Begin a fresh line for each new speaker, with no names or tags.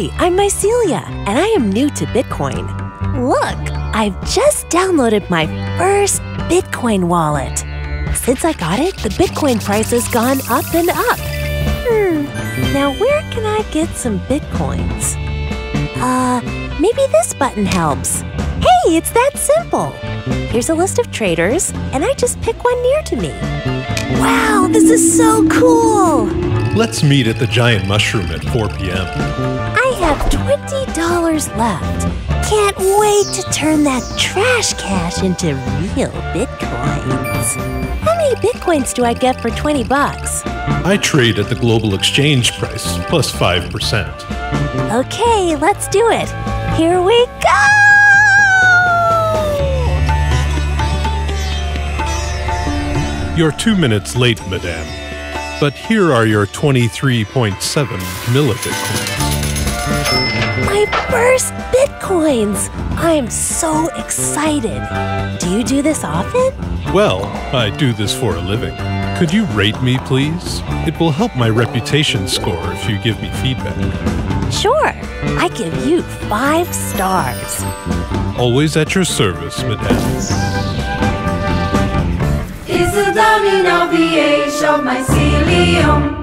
Hi, I'm Mycelia, and I am new to Bitcoin. Look, I've just downloaded my first Bitcoin wallet. Since I got it, the Bitcoin price has gone up and up. Hmm, now where can I get some Bitcoins? Uh, maybe this button helps. Hey, it's that simple. Here's a list of traders, and I just pick one near to me. Wow, this is so cool!
Let's meet at the Giant Mushroom at 4 p.m.
I have $20 left. Can't wait to turn that trash cash into real bitcoins. How many bitcoins do I get for 20 bucks?
I trade at the global exchange price plus 5%.
Okay, let's do it. Here we go!
You're two minutes late, madame. But here are your 23.7 millibitcoins.
My first bitcoins! I'm so excited. Do you do this often?
Well, I do this for a living. Could you rate me, please? It will help my reputation score if you give me feedback.
Sure. I give you five stars.
Always at your service, madame.
Is the dominant VH of mycelium.